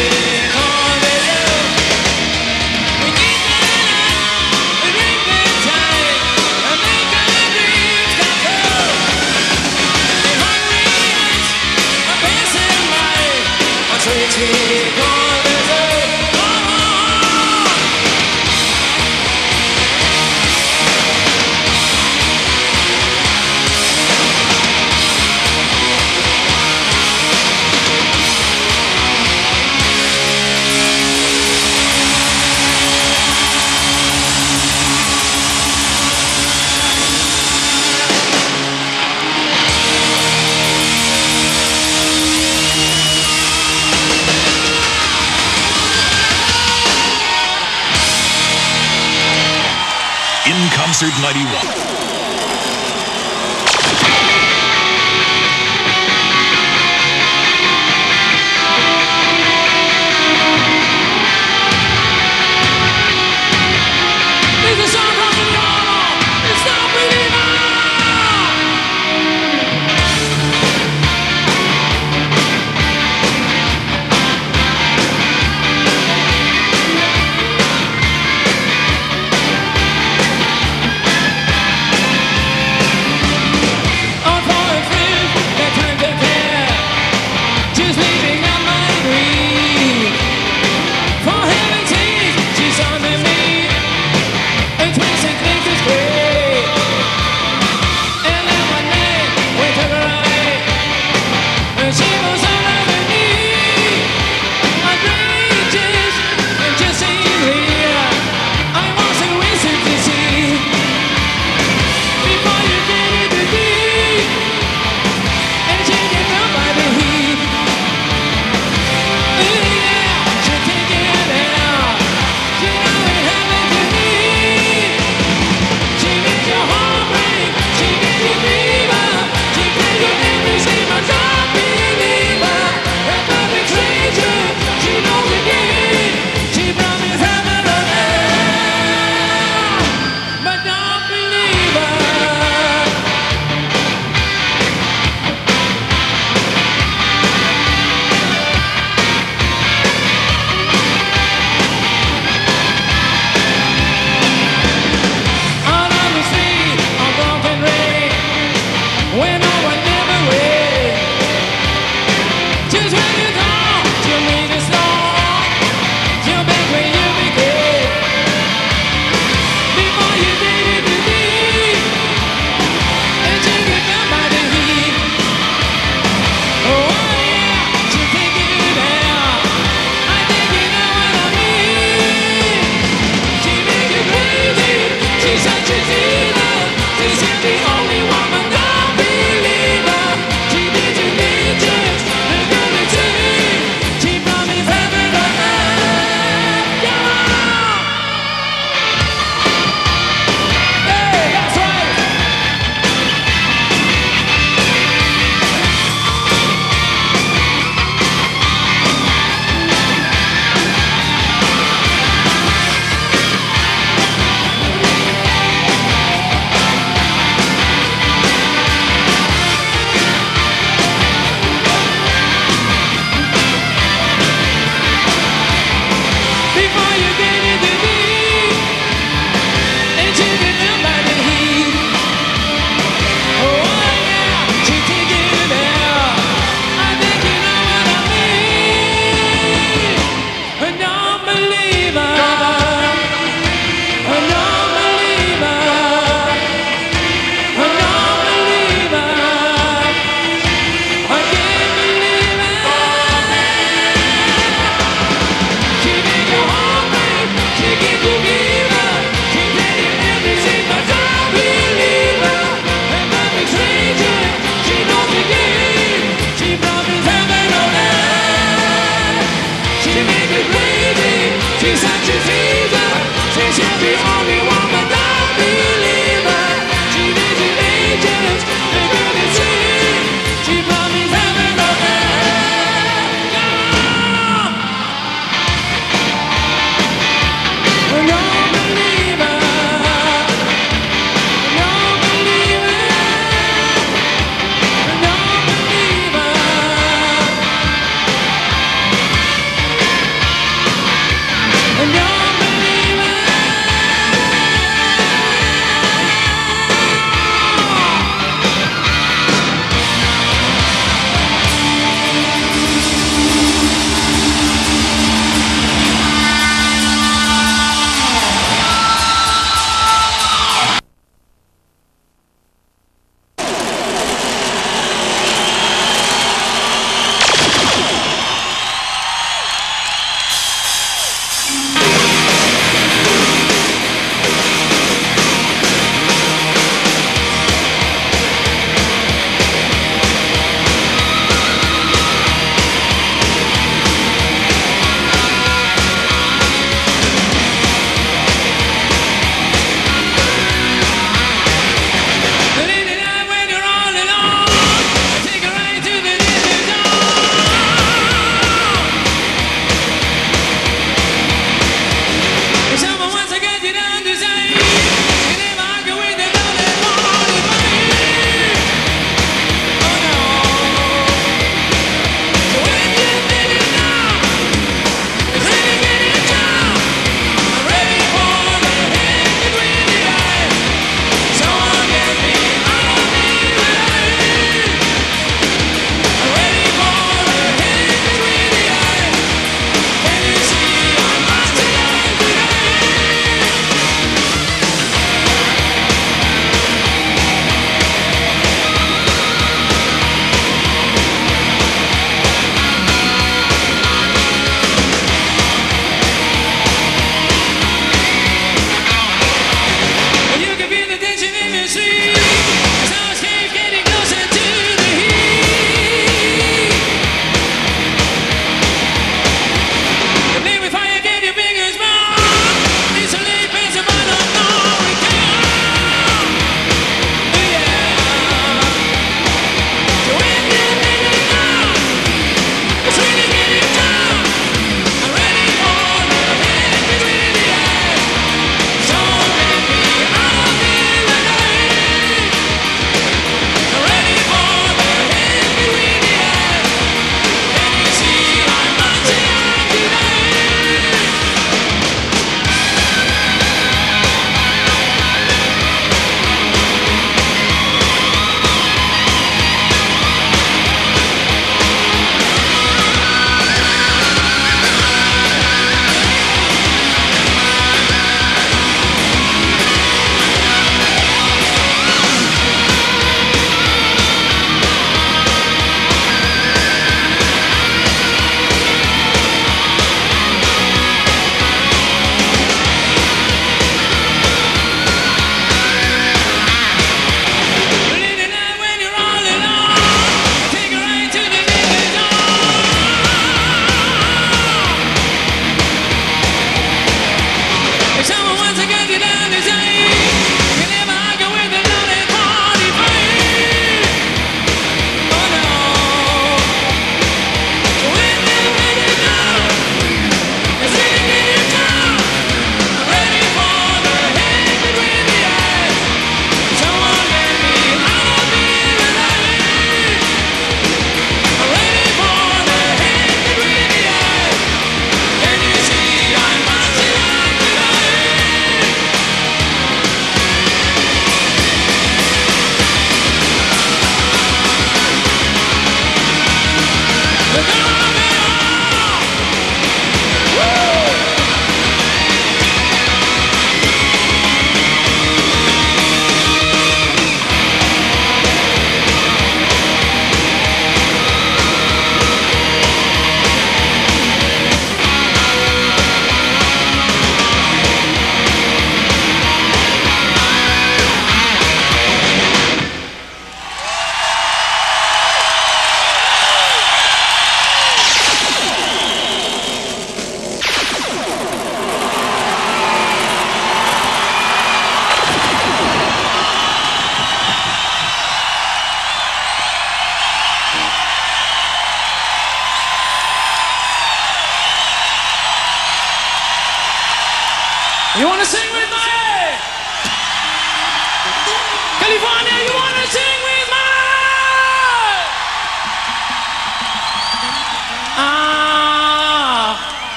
away. Concert 91.